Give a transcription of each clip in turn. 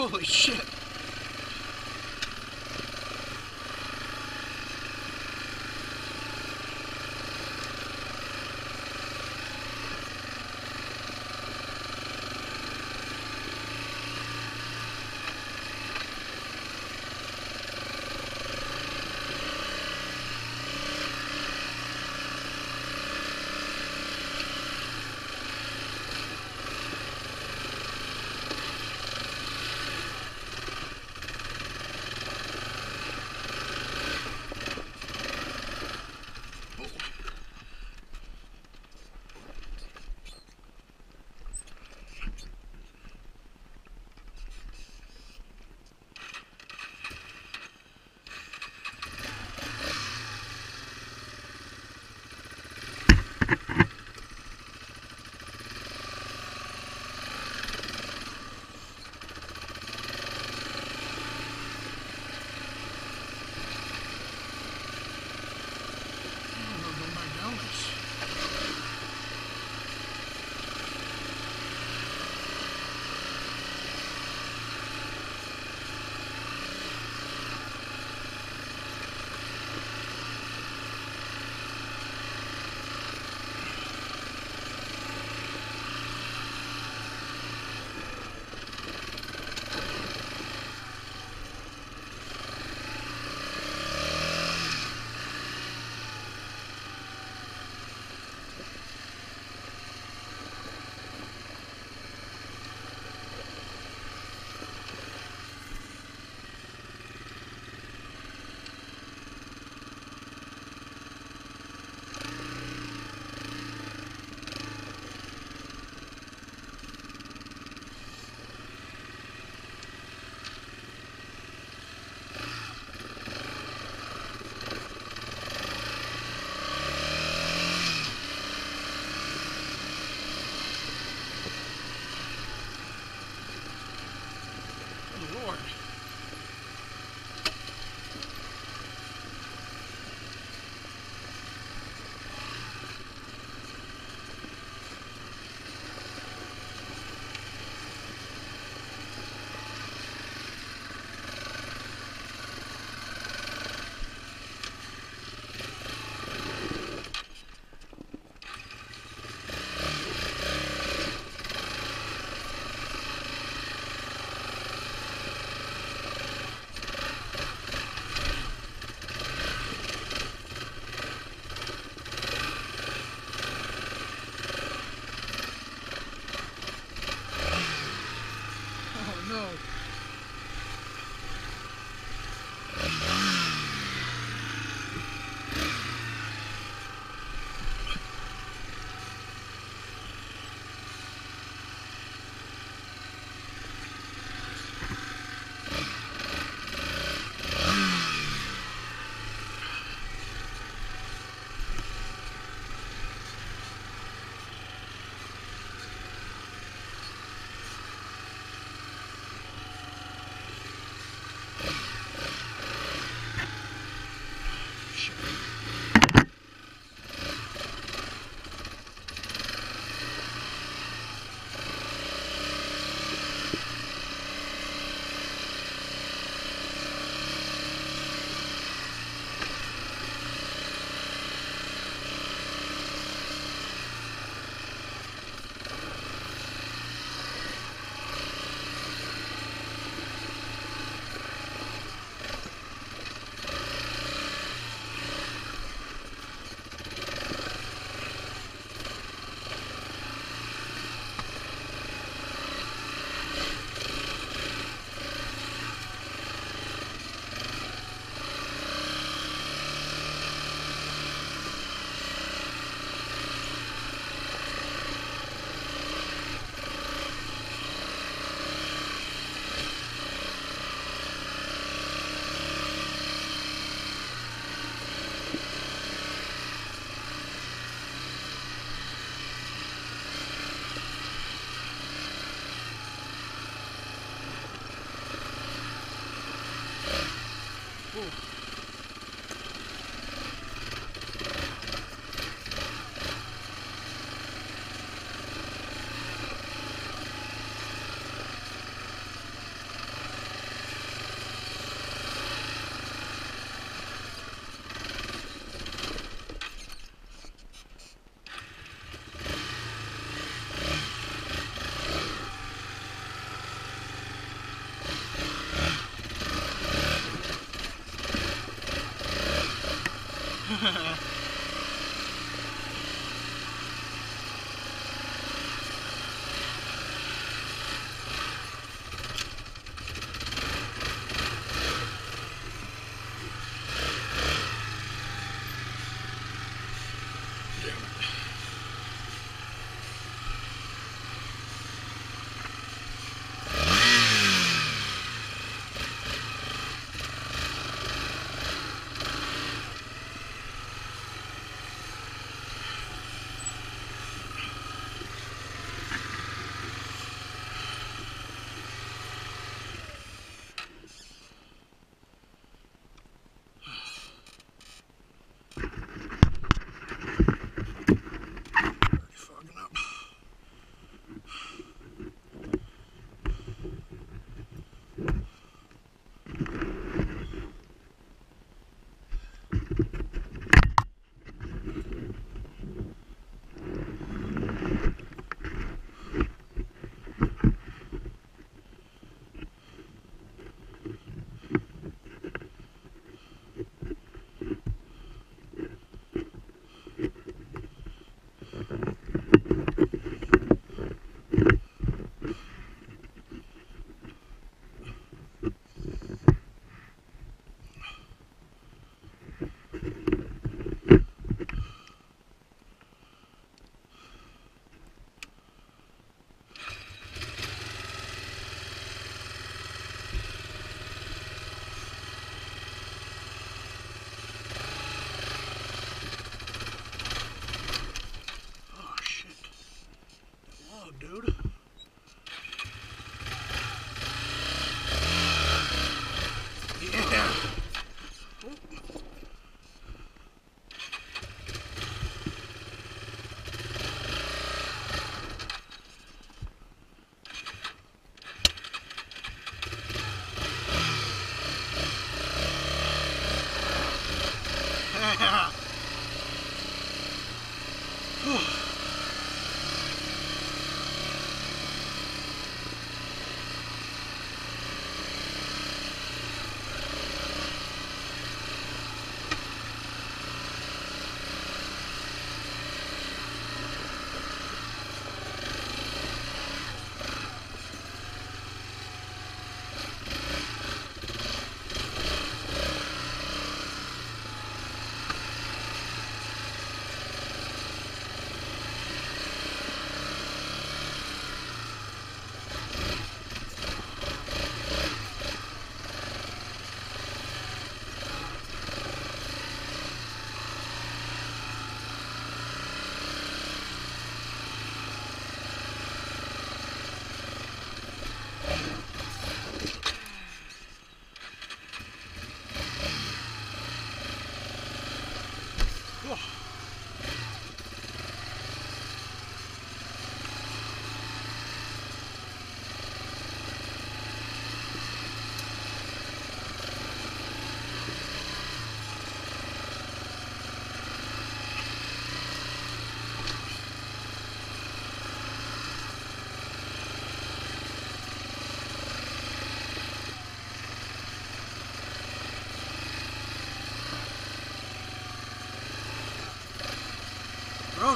Holy shit.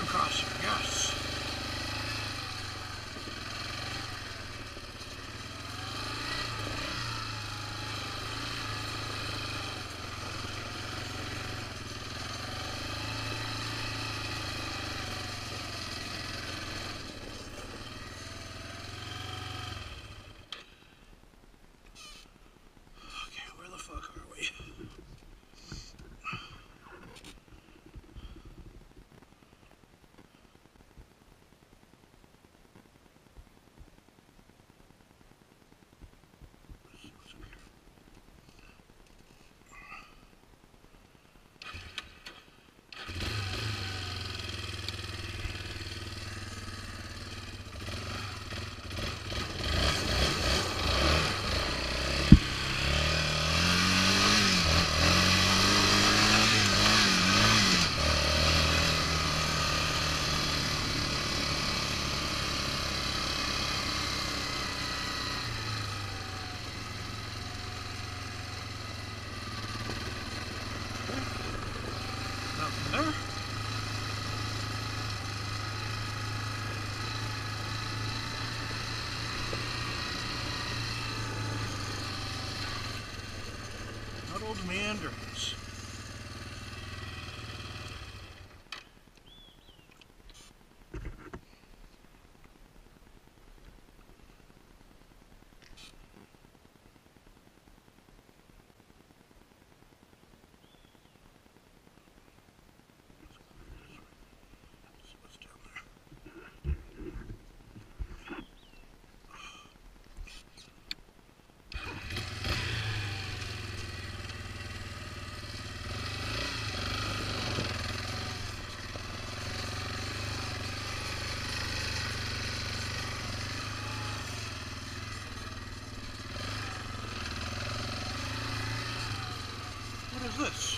Crossing, yes. What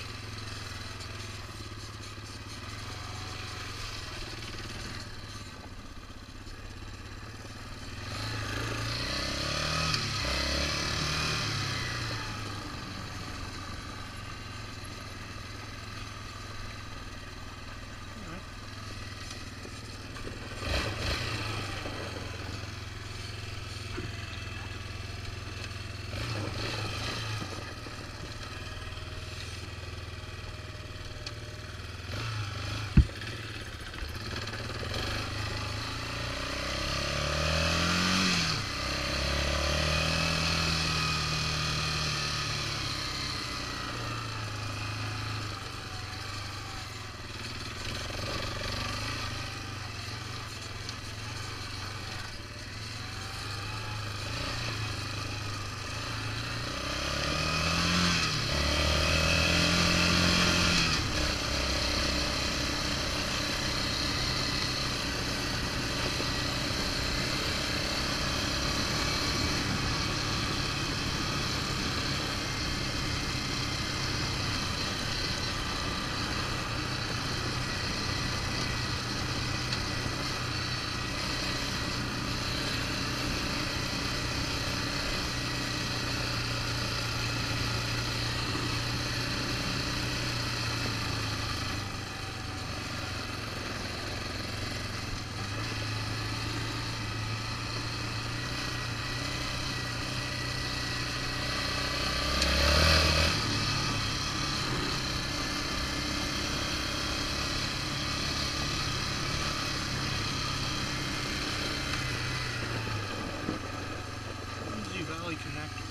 Oh, Lindsay Connector.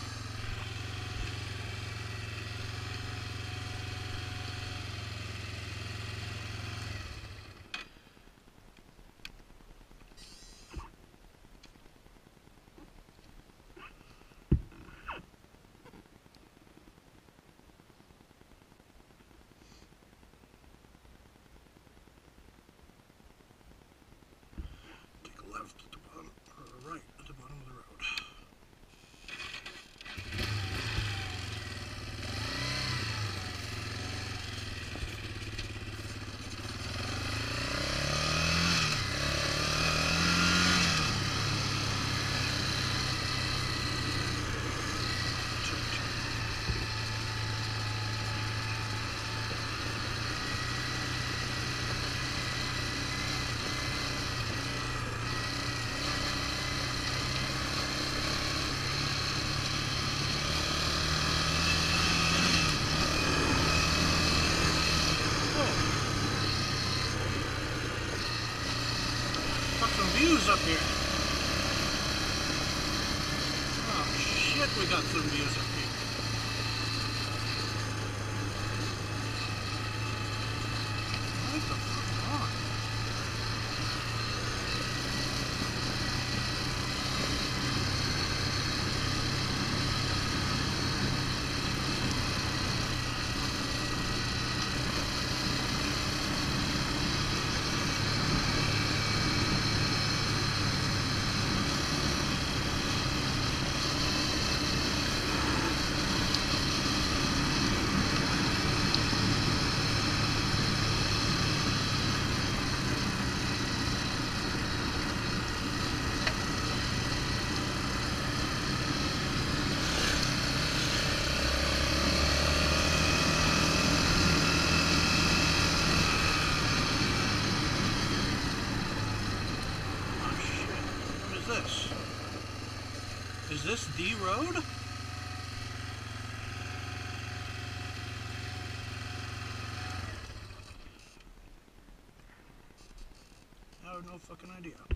Take a left road? I have no fucking idea.